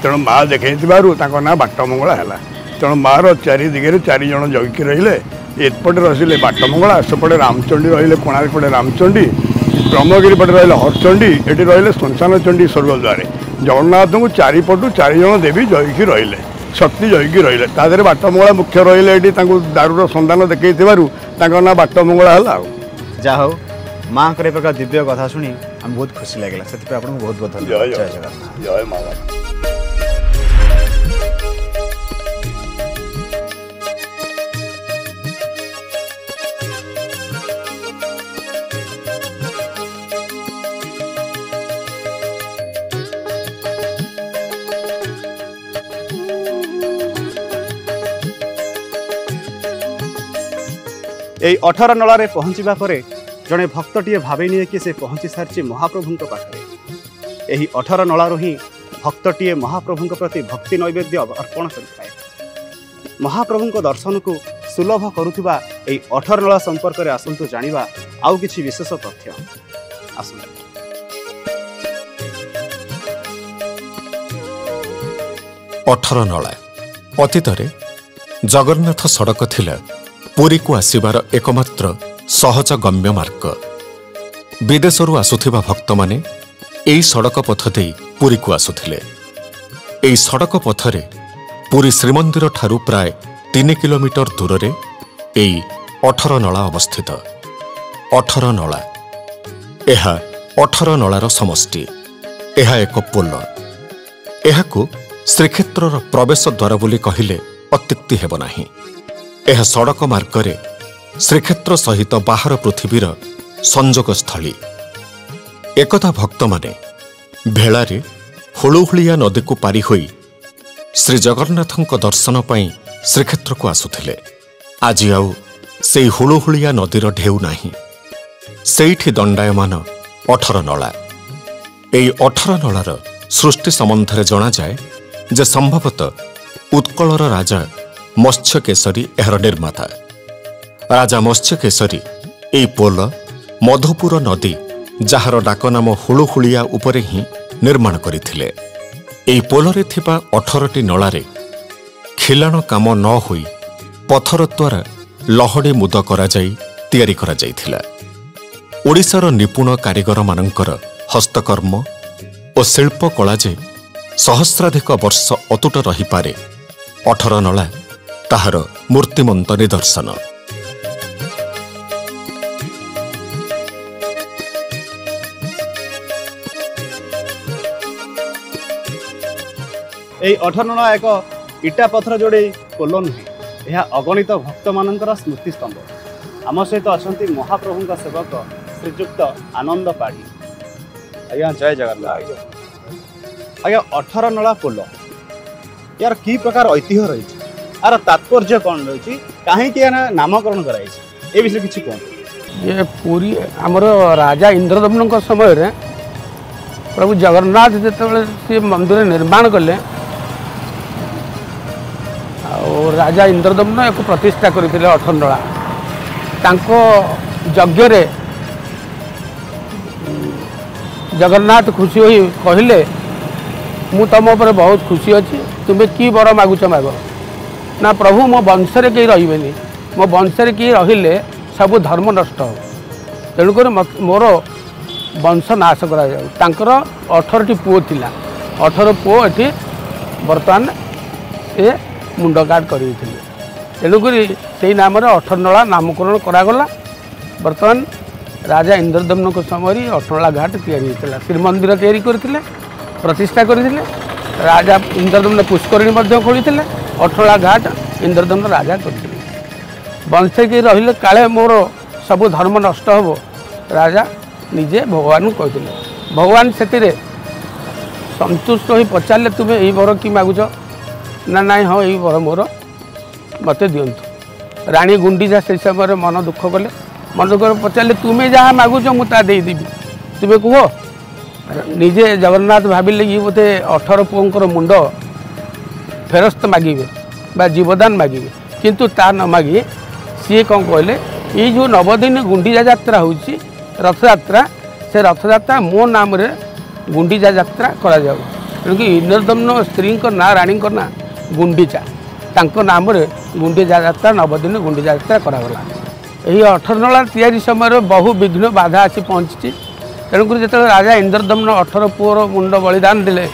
ତେଣୁ ମା ଦେଖେଇଥିବାରୁ ତାଙ୍କ ନାଁ ବାଟମଙ୍ଗଳା ହେଲା। ତେଣୁ ମାର ଚାରି ଦିଗରେ ଚାରି ଜଣ ଜଗିକି ରହିଲେ। ଏପଟେ ରହିଲେ ବାଟମଙ୍ଗଳା ସେପଟେ ରାମଚଣ୍ଡୀ ରହିଲେ କୋଣାର୍କ ପଟେ ରାମଚଣ୍ଡୀ ବ୍ରହ୍ମଗିରି ପଟେ ରହିଲେ ହରଚଣ୍ଡୀ ଏଠି ରହିଲେ ଶ୍ମଶାନ ଚଣ୍ଡୀ ସ୍ୱର୍ଗଦ୍ୱାରେ ଜଗନ୍ନାଥଙ୍କୁ ଚାରିପଟୁ ଚାରି ଜଣ ଦେବୀ ଜଗିକି ରହିଲେ ଶକ୍ତି ଜଗିକି ରହିଲେ ତା ଦେହରେ ବାଟମଙ୍ଗଳା ମୁଖ୍ୟ ରହିଲେ ଏଠି ତାଙ୍କୁ ଦାରୁର ସନ୍ଧାନ ଦେଖେଇଥିବାରୁ ତାଙ୍କ ନାଁ ବାଟମଙ୍ଗଳା ହେଲା ଆଉ। ଯାହା ହଉ ମାଆଙ୍କର ଏ ପ୍ରକାର ଦିବ୍ୟ କଥା ଶୁଣି ଆମେ ବହୁତ ଖୁସି ଲାଗିଲା। ସେଥିପାଇଁ ଆପଣଙ୍କୁ ବହୁତ ବହୁତ ଜୟ ଧନ୍ୟବାଦ। ଜୟ ଜଗନ୍ନାଥ। ଜଗନ୍ନାଥ। ଜୟ ମା ଏହି ଅଠର ନଳାରେ ପହଞ୍ଚିବା ପରେ ଜଣେ ଭକ୍ତଟିଏ ଭାବି ନିଏ କି ସେ ପହଞ୍ଚି ସାରିଛି ମହାପ୍ରଭୁଙ୍କ ପାଖରେ ଏହି ଅଠର ନଳାରୁ ହିଁ ଭକ୍ତଟିଏ ମହାପ୍ରଭୁଙ୍କ ପ୍ରତି ଭକ୍ତି ନୈବେଦ୍ୟ ଅର୍ପଣ କରିଥାଏ ମହାପ୍ରଭୁଙ୍କ ଦର୍ଶନକୁ ସୁଲଭ କରୁଥିବା ଏହି ଅଠର ନଳା ସମ୍ପର୍କରେ ଆସନ୍ତୁ ଜାଣିବା ଆଉ କିଛି ବିଶେଷ ତଥ୍ୟ। ଆସନ୍ତୁ। ଅଠର ନଳା ଅତୀତରେ ଜଗନ୍ନାଥ ସଡ଼କ ଥିଲା ପୁରୀକୁ ଆସିବାର ଏକମାତ୍ର ସହଜ ଗମ୍ୟ ମାର୍ଗ। ବିଦେଶରୁ ଆସୁଥିବା ଭକ୍ତମାନେ ଏହି ସଡ଼କ ପଥ ଦେଇ ପୁରୀକୁ ଆସୁଥିଲେ। ଏହି ସଡ଼କ ପଥରେ ପୁରୀ ଶ୍ରୀମନ୍ଦିର ଠାରୁ ପ୍ରାୟ ତିନି କିଲୋମିଟର ଦୂରରେ ଏହି ଅଠର ନଳା ଅବସ୍ଥିତ। ଅଠର ନଳା। ଏହା ଅଠର ନଳାର ସମଷ୍ଟି। ଏହା ଏକ ପୋଲ। ଏହାକୁ ଶ୍ରୀକ୍ଷେତ୍ରର ପ୍ରବେଶ ଦ୍ୱାର ବୋଲି କହିଲେ ଅତ୍ୟୁକ୍ତି ହେବ ନାହିଁ। ଏହା ସଡ଼କ ମାର୍ଗରେ ଶ୍ରୀକ୍ଷେତ୍ର ସହିତ ବାହାର ପୃଥିବୀର ସଂଯୋଗସ୍ଥଳୀ। ଏକଥା ଭକ୍ତମାନେ ଭେଳାରେ ହୁଳୁହୁଳିଆ ନଦୀକୁ ପାରି ହୋଇ ଶ୍ରୀଜଗନ୍ନାଥଙ୍କ ଦର୍ଶନ ପାଇଁ ଶ୍ରୀକ୍ଷେତ୍ରକୁ ଆସୁଥିଲେ। ଆଜି ଆଉ ସେହି ହୁଳୁହୁଳିଆ ନଦୀର ଢେଉ ନାହିଁ। ସେଇଠି ଦଣ୍ଡାୟମାନ ଅଠର ନଳା। ଏହି ଅଠର ନଳାର ସୃଷ୍ଟି ସମ୍ବନ୍ଧରେ ଜଣାଯାଏ ଯେ ସମ୍ଭବତଃ ଉତ୍କଳର ରାଜା ମତ୍ସ୍ୟକେଶରୀ ଏହାର ନିର୍ମାତା। ରାଜା ମତ୍ସ୍ୟକେଶରୀ ଏହି ପୋଲ ମଧୁପୁର ନଦୀ ଯାହାର ଡାକନାମ ହୁଳୁହୁଳିଆ ଉପରେ ହିଁ ନିର୍ମାଣ କରିଥିଲେ। ଏହି ପୋଲରେ ଥିବା ଅଠରଟି ନଳାରେ ଖିଲାଣ କାମ ନ ହୋଇ ପଥର ଦ୍ୱାରା ଲହଡ଼ି ମୁଦ କରାଯାଇ ତିଆରି କରାଯାଇଥିଲା। ଓଡ଼ିଶାର ନିପୁଣ କାରିଗରମାନଙ୍କର ହସ୍ତକର୍ମ ଓ ଶିଳ୍ପକଳା ଯେ ସହସ୍ରାଧିକ ବର୍ଷ ଅତୁଟ ରହିପାରେ ଅଠର ନଳା ତାହାର ମୂର୍ତ୍ତିମନ୍ତ ନିଦର୍ଶନ ଏହି ଅଠରନଳା ଏକ ଇଟା ପଥର ଯୋଡ଼େଇ ପୋଲ ନୁହେଁ ଏହା ଅଗଣିତ ଭକ୍ତମାନଙ୍କର ସ୍ମୃତିସ୍ତମ୍ଭ। ଆମ ସହିତ ଅଛନ୍ତି ମହାପ୍ରଭୁଙ୍କ ସେବକ ଶ୍ରୀଯୁକ୍ତ ଆନନ୍ଦ ପାଢ଼ୀ। ଆଜ୍ଞା ଜୟ ଜଗନ୍ନାଥ। ଆଜ୍ଞା। ଅଠର ନଳା ପୋଲ ଏହାର କି ପ୍ରକାର ଐତିହ୍ୟ ରହିଛି? ଏହାର ତାତ୍ପର୍ଯ୍ୟ କ'ଣ ରହିଛି କାହିଁକି ଏହାର ନାମକରଣ କରାଯାଇଛି ଏ ବିଷୟରେ କିଛି କୁହନ୍ତୁ ଇଏ ପୁରୀ ଆମର ରାଜା ଇନ୍ଦ୍ରଦମ୍ନଙ୍କ ସମୟରେ ପ୍ରଭୁ ଜଗନ୍ନାଥ ଯେତେବେଳେ ସେ ମନ୍ଦିର ନିର୍ମାଣ କଲେ ଆଉ ରାଜା ଇନ୍ଦ୍ରଦମ୍ନ ଏକୁ ପ୍ରତିଷ୍ଠା କରିଥିଲେ ଅଠରନଳା ତାଙ୍କ ଯଜ୍ଞରେ ଜଗନ୍ନାଥ ଖୁସି ହୋଇ କହିଲେ ମୁଁ ତୁମ ଉପରେ ବହୁତ ଖୁସି ଅଛି ତୁମେ କି ବର ମାଗୁଛ ମାଗ? ନା ପ୍ରଭୁ ମୋ ବଂଶରେ କେହି ରହିବେନି ମୋ ବଂଶରେ କେହି ରହିଲେ ସବୁ ଧର୍ମ ନଷ୍ଟ ହେବ ତେଣୁକରି ମତ- ମୋର ବଂଶ ନାଶ କରାଯାଉ। ତାଙ୍କର ଅଠରଟି ପୁଅ ଥିଲା। ଅଠର ପୁଅ ଏଠି ବର୍ତ୍ତମାନ ସେ ମୁଣ୍ଡ କାଟ କରିଦେଇଥିଲେ। ତେଣୁକରି ସେଇ ନାମରେ ଅଠରନଳା ନାମକରଣ କରାଗଲା। ବର୍ତ୍ତମାନ ରାଜା ଇନ୍ଦ୍ରଦମ୍ନଙ୍କ ସମୟରେ ଅଠରନଳା ଘାଟ ତିଆରି ହୋଇଥିଲା। ଶ୍ରୀମନ୍ଦିର ତିଆରି କରିଥିଲେ ପ୍ରତିଷ୍ଠା କରିଥିଲେ। ରାଜା ଇନ୍ଦ୍ରଦମ୍ନ ପୁଷ୍କରିଣୀ ମଧ୍ୟ ଖୋଳିଥିଲେ। ଅଠରଳା ଘାଟ ଇନ୍ଦ୍ରଦମ୍ନ ରାଜା କରିଥିଲେ। ବଂଶେକି ରହିଲେ କାଳେ ମୋର ସବୁ ଧର୍ମ ନଷ୍ଟ ହେବ? ରାଜା ନିଜେ ଭଗବାନଙ୍କୁ କହିଥିଲେ। ଭଗବାନ ସେଥିରେ ସନ୍ତୁଷ୍ଟ ହୋଇ ପଚାରିଲେ ତୁମେ ଏଇ ବର କି ମାଗୁଛ? ନା ନାଇଁ ହଁ ଏଇ ବର ମୋର। ମୋତେ ଦିଅନ୍ତୁ। ରାଣୀ ଗୁଣ୍ଡିଚା ସେହି ସମୟରେ ମନ ଦୁଃଖ କଲେ। ମନ ଦୁଃଖ କରି ପଚାରିଲେ ତୁମେ ଯାହା ମାଗୁଛ ମୁଁ ତାହା ଦେଇଦେବି। ତୁମେ କୁହ? ନିଜେ ଜଗନ୍ନାଥ ଭାବିଲେ କି ବୋଧେ ଅଠର ପୁଅଙ୍କର ମୁଣ୍ଡ ଫେରସ୍ତ ମାଗିବେ ବା ଜୀବଦାନ ମାଗିବେ କିନ୍ତୁ ତା ନ ମାଗି ସିଏ କ'ଣ କହିଲେ ଏଇ ଯେଉଁ ନବଦିନ ଗୁଣ୍ଡିଚା ଯାତ୍ରା ହେଉଛି ରଥଯାତ୍ରା ସେ ରଥଯାତ୍ରା ମୋ ନାମରେ ଗୁଣ୍ଡିଚା ଯାତ୍ରା କରାଯାଉ। ତେଣୁକି ଇନ୍ଦ୍ରଦମ୍ନ ସ୍ତ୍ରୀଙ୍କ ନାଁ ରାଣୀଙ୍କ ନାଁ ଗୁଣ୍ଡିଚା। ତାଙ୍କ ନାମରେ ଗୁଣ୍ଡିଚା ଯାତ୍ରା ନବଦିନ ଗୁଣ୍ଡିଚା ଯାତ୍ରା କରାଗଲା। ଏହି ଅଠରନଳା ତିଆରି ସମୟରେ ବହୁ ବିଘ୍ନ ବାଧା ଆସି ପହଞ୍ଚିଛି। ତେଣୁକରି ଯେତେବେଳେ ରାଜା ଇନ୍ଦ୍ରଦମ୍ନ ଅଠର ପୁଅର ମୁଣ୍ଡ ବଳିଦାନ ଦେଲେ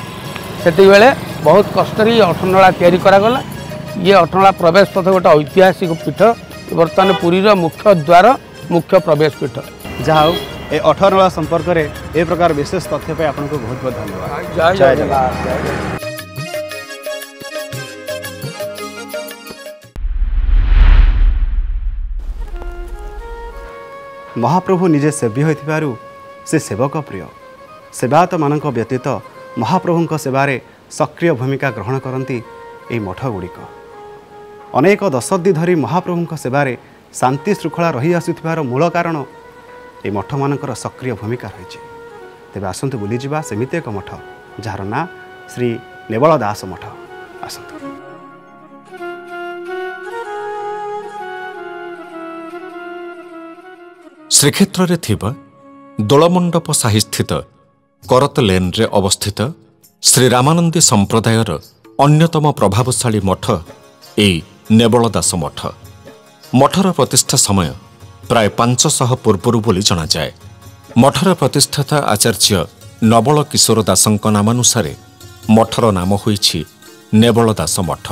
ସେତିକିବେଳେ ବହୁତ କଷ୍ଟରେ ଏ ଅଠରନଳା ତିଆରି କରାଗଲା। ଇଏ ଅଠରନଳା ପ୍ରବେଶ ପଥ ଗୋଟେ ଐତିହାସିକ ପୀଠ। ବର୍ତ୍ତମାନ ପୁରୀର ମୁଖ୍ୟ ଦ୍ୱାର ମୁଖ୍ୟ ପ୍ରବେଶ ପୀଠ। ଯାହା ହଉ ଏ ଅଠରନଳା ସମ୍ପର୍କରେ ଏ ପ୍ରକାର ବିଶେଷ ତଥ୍ୟ ପାଇଁ ଆପଣଙ୍କୁ ବହୁତ ବହୁତ ଧନ୍ୟବାଦ। ଜୟ ଜୟ ଜଗନ୍ନାଥ। ମହାପ୍ରଭୁ ନିଜେ ସେବ୍ୟ ହୋଇଥିବାରୁ ସେ ସେବକ ପ୍ରିୟ। ସେବାୟତମାନଙ୍କ ବ୍ୟତୀତ ମହାପ୍ରଭୁଙ୍କ ସେବାରେ ସକ୍ରିୟ ଭୂମିକା ଗ୍ରହଣ କରନ୍ତି ଏହି ମଠଗୁଡ଼ିକ। ଅନେକ ଦଶନ୍ଧି ଧରି ମହାପ୍ରଭୁଙ୍କ ସେବାରେ ଶାନ୍ତି ଶୃଙ୍ଖଳା ରହି ଆସୁଥିବାର ମୂଳ କାରଣ ଏହି ମଠମାନଙ୍କର ସକ୍ରିୟ ଭୂମିକା ରହିଛି। ତେବେ ଆସନ୍ତୁ ବୁଲିଯିବା ସେମିତି ଏକ ମଠ ଯାହାର ନାଁ ଶ୍ରୀ ନେବଳ ଦାସ ମଠ। ଆସନ୍ତୁ। ଶ୍ରୀକ୍ଷେତ୍ରରେ ଥିବା ଦୋଳମଣ୍ଡପ ସାହିସ୍ଥିତ କରତ ଲେନ୍ରେ ଅବସ୍ଥିତ ଶ୍ରୀ ରାମାନନ୍ଦୀ ସମ୍ପ୍ରଦାୟର ଅନ୍ୟତମ ପ୍ରଭାବଶାଳୀ ମଠ ଏହି ନେବଳ ଦାସ ମଠ। ମଠର ପ୍ରତିଷ୍ଠା ସମୟ ପ୍ରାୟ ପାଞ୍ଚଶହ ପୂର୍ବରୁ ବୋଲି ଜଣାଯାଏ। ମଠର ପ୍ରତିଷ୍ଠାତା ଆଚାର୍ଯ୍ୟ ନବଳ କିଶୋର ଦାସଙ୍କ ନାମାନୁସାରେ ମଠର ନାମ ହୋଇଛି ନେବଳ ଦାସ ମଠ।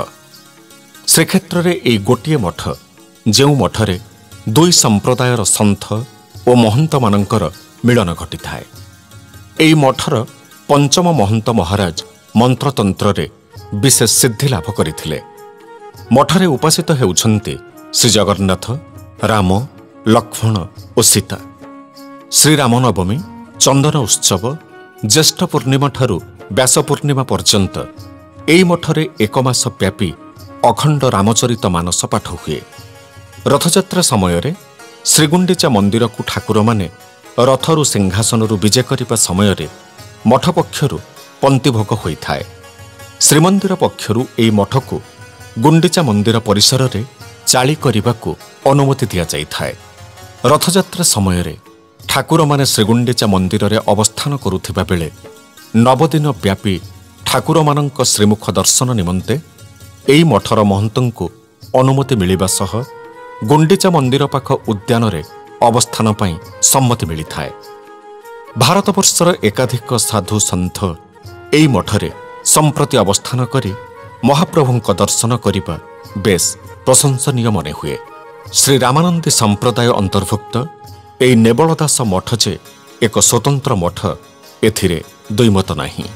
ଶ୍ରୀକ୍ଷେତ୍ରରେ ଏହି ଗୋଟିଏ ମଠ ଯେଉଁ ମଠରେ ଦୁଇ ସମ୍ପ୍ରଦାୟର ସନ୍ଥ ଓ ମହନ୍ତମାନଙ୍କର ମିଳନ ଘଟିଥାଏ। ଏହି ମଠର ପଞ୍ଚମ ମହନ୍ତ ମହାରାଜ ମନ୍ତ୍ରତନ୍ତ୍ରରେ ବିଶେଷ ସିଦ୍ଧି ଲାଭ କରିଥିଲେ। ମଠରେ ଉପାସିତ ହେଉଛନ୍ତି ଶ୍ରୀଜଗନ୍ନାଥ ରାମ ଲକ୍ଷ୍ମଣ ଓ ସୀତା। ଶ୍ରୀରାମ ନବମୀ ଚନ୍ଦନ ଉତ୍ସବ ଜ୍ୟେଷ୍ଠ ପୂର୍ଣ୍ଣିମାଠାରୁ ବ୍ୟାସ ପୂର୍ଣ୍ଣିମା ପର୍ଯ୍ୟନ୍ତ ଏହି ମଠରେ ଏକ ମାସ ବ୍ୟାପୀ ଅଖଣ୍ଡ ରାମଚରିତ ମାନସ ପାଠ ହୁଏ। ରଥଯାତ୍ରା ସମୟରେ ଶ୍ରୀଗୁଣ୍ଡିଚା ମନ୍ଦିରକୁ ଠାକୁରମାନେ ରଥରୁ ସିଂହାସନରୁ ବିଜେ କରିବା ସମୟରେ ମଠ ପକ୍ଷରୁ ପନ୍ତିଭୋଗ ହୋଇଥାଏ। ଶ୍ରୀମନ୍ଦିର ପକ୍ଷରୁ ଏହି ମଠକୁ ଗୁଣ୍ଡିଚା ମନ୍ଦିର ପରିସରରେ ଚାଳି କରିବାକୁ ଅନୁମତି ଦିଆଯାଇଥାଏ। ରଥଯାତ୍ରା ସମୟରେ ଠାକୁରମାନେ ଶ୍ରୀଗୁଣ୍ଡିଚା ମନ୍ଦିରରେ ଅବସ୍ଥାନ କରୁଥିବା ବେଳେ ନବଦିନ ବ୍ୟାପୀ ଠାକୁରମାନଙ୍କ ଶ୍ରୀମୁଖ ଦର୍ଶନ ନିମନ୍ତେ ଏହି ମଠର ମହନ୍ତଙ୍କୁ ଅନୁମତି ମିଳିବା ସହ ଗୁଣ୍ଡିଚା ମନ୍ଦିର ପାଖ ଉଦ୍ୟାନରେ ଅବସ୍ଥାନ ପାଇଁ ସମ୍ମତି ମିଳିଥାଏ। ଭାରତବର୍ଷର ଏକାଧିକ ସାଧୁ ସନ୍ଥ ଏହି ମଠରେ ସମ୍ପ୍ରତି ଅବସ୍ଥାନ କରି ମହାପ୍ରଭୁଙ୍କ ଦର୍ଶନ କରିବା ବେଶ୍ ପ୍ରଶଂସନୀୟ ମନେ ହୁଏ। ଶ୍ରୀ ରାମାନନ୍ଦୀ ସମ୍ପ୍ରଦାୟ ଅନ୍ତର୍ଭୁକ୍ତ ଏହି ନେବଳଦାସ ମଠ ଯେ ଏକ ସ୍ୱତନ୍ତ୍ର ମଠ ଏଥିରେ ଦ୍ୱୈମତ ନାହିଁ।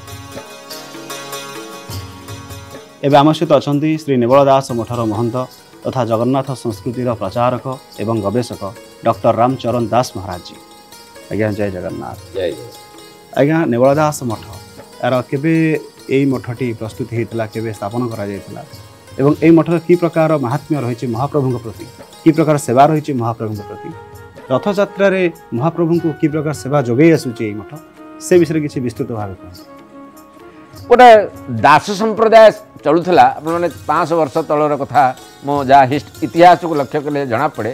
ଏବେ ଆମ ସହିତ ଅଛନ୍ତି ଶ୍ରୀ ନେବଳ ଦାସ ମଠର ମହନ୍ତ ତଥା ଜଗନ୍ନାଥ ସଂସ୍କୃତିର ପ୍ରଚାରକ ଏବଂ ଗବେଷକ ଡକ୍ଟର ରାମଚରଣ ଦାସ ମହାରାଜଜୀ। ଆଜ୍ଞା ଜୟ ଜଗନ୍ନାଥ। ଆଜ୍ଞା ନେବଳ ଦାସ ମଠ ଏହାର କେବେ ଏଇ ମଠଟି ପ୍ରସ୍ତୁତ ହେଇଥିଲା କେବେ ସ୍ଥାପନ କରାଯାଇଥିଲା ଏବଂ ଏଇ ମଠର କି ପ୍ରକାର ମାହାତ୍ମ୍ୟ ରହିଛି ମହାପ୍ରଭୁଙ୍କ ପ୍ରତି କି ପ୍ରକାର ସେବା ରହିଛି ମହାପ୍ରଭୁଙ୍କ ପ୍ରତି ରଥଯାତ୍ରାରେ ମହାପ୍ରଭୁଙ୍କୁ କି ପ୍ରକାର ସେବା ଯୋଗାଇ ଆସୁଛି ଏଇ ମଠ ସେ ବିଷୟରେ କିଛି ବିସ୍ତୃତ ଭାବେ କୁହନ୍ତୁ। ଗୋଟେ ଦାସ ସମ୍ପ୍ରଦାୟ ଚଳୁଥିଲା ଆପଣମାନେ ପାଞ୍ଚଶହ ବର୍ଷ ତଳର କଥା ମୁଁ ଯାହା ହିଷ୍ଟ ଇତିହାସକୁ ଲକ୍ଷ୍ୟ କଲେ ଜଣାପଡ଼େ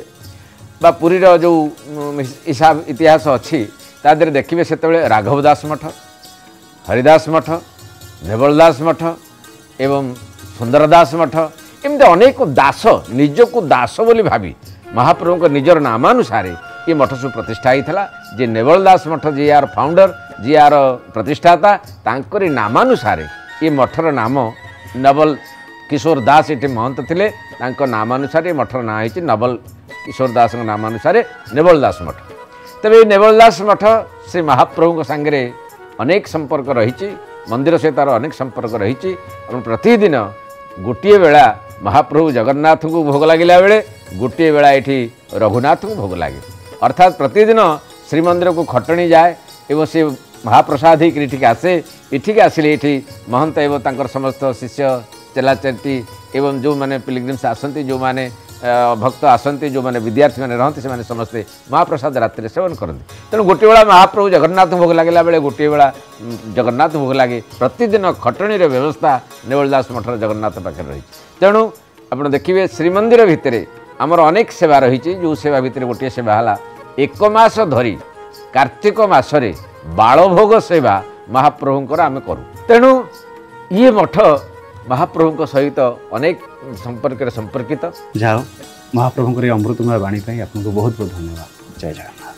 ବା ପୁରୀର ଯେଉଁ ଉମ୍, ହିସାବ ଇତିହାସ ଅଛି ତା ଦେହରେ ଦେଖିବେ ସେତେବେଳେ ରାଘବ ଦାସ ମଠ ହରିଦାସ ମଠ ନେବଳ ଦାସ ମଠ ଏବଂ ସୁନ୍ଦର ଦାସ ମଠ ଏମିତି ଅନେକ ଦାସ ନିଜକୁ ଦାସ ବୋଲି ଭାବି ମହାପ୍ରଭୁଙ୍କ ନିଜର ନାମାନୁସାରେ ଏ ମଠ ସବୁ ପ୍ରତିଷ୍ଠା ହେଇଥିଲା। ଯେ ନେବଳ ଦାସ ମଠ ଯିଏ ୟାର ଫାଉଣ୍ଡର ଯିଏ ୟାର ପ୍ରତିଷ୍ଠାତା ତାଙ୍କରି ନାମାନୁସାରେ ଏ ମଠର ନାମ ନବଲ କିଶୋର ଦାସ ଏଠି ମହନ୍ତ ଥିଲେ। ତାଙ୍କ ନାମାନୁସାରେ ଏ ମଠର ନାଁ ହେଇଛି ନବଲ କିଶୋର ଦାସଙ୍କ ନାମାନୁସାରେ ନେବଳ ଦାସ ମଠ ତେବେ ଏଇ ନେବଳ ଦାସ ମଠ ଶ୍ରୀ ମହାପ୍ରଭୁଙ୍କ ସାଙ୍ଗରେ ଅନେକ ସମ୍ପର୍କ ରହିଛି ମନ୍ଦିର ସହିତ ତାର ଅନେକ ସମ୍ପର୍କ ରହିଛି ଏବଂ ପ୍ରତିଦିନ ଗୋଟିଏ ବେଳା ମହାପ୍ରଭୁ ଜଗନ୍ନାଥଙ୍କୁ ଭୋଗ ଲାଗିଲା ବେଳେ ଗୋଟିଏ ବେଳା ଏଠି ରଘୁନାଥଙ୍କୁ ଭୋଗ ଲାଗେ। ଅର୍ଥାତ୍ ପ୍ରତିଦିନ ଶ୍ରୀମନ୍ଦିରକୁ ଖଟଣି ଯାଏ ଏବଂ ସେ ମହାପ୍ରସାଦ ହେଇକି ଏଠିକି ଆସେ। ଏଠିକି ଆସିଲେ ଏଠି ମହନ୍ତ ଏବଂ ତାଙ୍କର ସମସ୍ତ ଶିଷ୍ୟ ଚେଲାଚେଟି ଏବଂ ଯେଉଁମାନେ ପିଲିଗ୍ରିମ୍ସ ଆସନ୍ତି ଯେଉଁମାନେ ଅ, ଭକ୍ତ ଆସନ୍ତି ଯେଉଁମାନେ ବିଦ୍ୟାର୍ଥୀମାନେ ରହନ୍ତି ସେମାନେ ସମସ୍ତେ ମହାପ୍ରସାଦ ରାତିରେ ସେବନ କରନ୍ତି। ତେଣୁ ଗୋଟିଏ ବେଳା ମହାପ୍ରଭୁ ଜଗନ୍ନାଥ ଭୋଗ ଲାଗିଲା ବେଳେ ଗୋଟିଏ ବେଳା ଉମ୍, ଜଗନ୍ନାଥ ଭୋଗ ଲାଗେ। ପ୍ରତିଦିନ ଖଟଣିର ବ୍ୟବସ୍ଥା ନେବଳ ଦାସ ମଠର ଜଗନ୍ନାଥ ପାଖରେ ରହିଛି। ତେଣୁ ଆପଣ ଦେଖିବେ ଶ୍ରୀମନ୍ଦିର ଭିତରେ ଆମର ଅନେକ ସେବା ରହିଛି। ଯେଉଁ ସେବା ଭିତରେ ଗୋଟିଏ ସେବା ହେଲା ଏକ ମାସ ଧରି କାର୍ତ୍ତିକ ମାସରେ ବାଳଭୋଗ ସେବା ମହାପ୍ରଭୁଙ୍କର ଆମେ କରୁ। ତେଣୁ ଇଏ ମଠ ମହାପ୍ରଭୁଙ୍କ ସହିତ ଅନେକ ସମ୍ପର୍କରେ ସମ୍ପର୍କିତ। ଯାଅ ମହାପ୍ରଭୁଙ୍କର ଏହି ଅମୃତମୟ ବାଣୀ ପାଇଁ ଆପଣଙ୍କୁ ବହୁତ ବହୁତ ଧନ୍ୟବାଦ। ଜୟ ଜଗନ୍ନାଥ।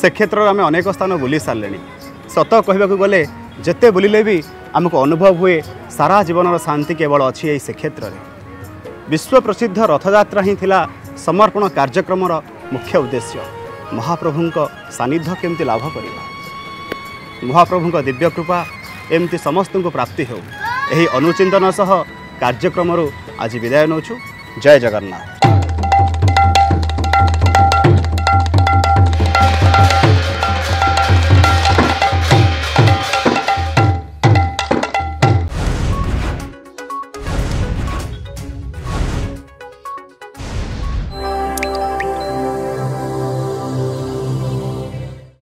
ସେ କ୍ଷେତ୍ରରେ ଆମେ ଅନେକ ସ୍ଥାନ ବୁଲି ସାରିଲେଣି। ସତ କହିବାକୁ ଗଲେ ଯେତେ ବୁଲିଲେ ବି ଆମକୁ ଅନୁଭବ ହୁଏ ସାରା ଜୀବନର ଶାନ୍ତି କେବଳ ଅଛି ଏହି ଶ୍ରୀକ୍ଷେତ୍ରରେ ବିଶ୍ୱ ପ୍ରସିଦ୍ଧ ରଥଯାତ୍ରା ହିଁ ଥିଲା ସମର୍ପଣ କାର୍ଯ୍ୟକ୍ରମର ମୁଖ୍ୟ ଉଦ୍ଦେଶ୍ୟ। ମହାପ୍ରଭୁଙ୍କ ସାନ୍ନିଧ୍ୟ କେମିତି ଲାଭ କରିବା? ମହାପ୍ରଭୁଙ୍କ ଦିବ୍ୟ କୃପା ଏମିତି ସମସ୍ତଙ୍କୁ ପ୍ରାପ୍ତି ହେଉ। ଏହି ଅନୁଚିନ୍ତନ ସହ କାର୍ଯ୍ୟକ୍ରମରୁ ଆଜି ବିଦାୟ ନେଉଛୁ। ଜୟ ଜଗନ୍ନାଥ।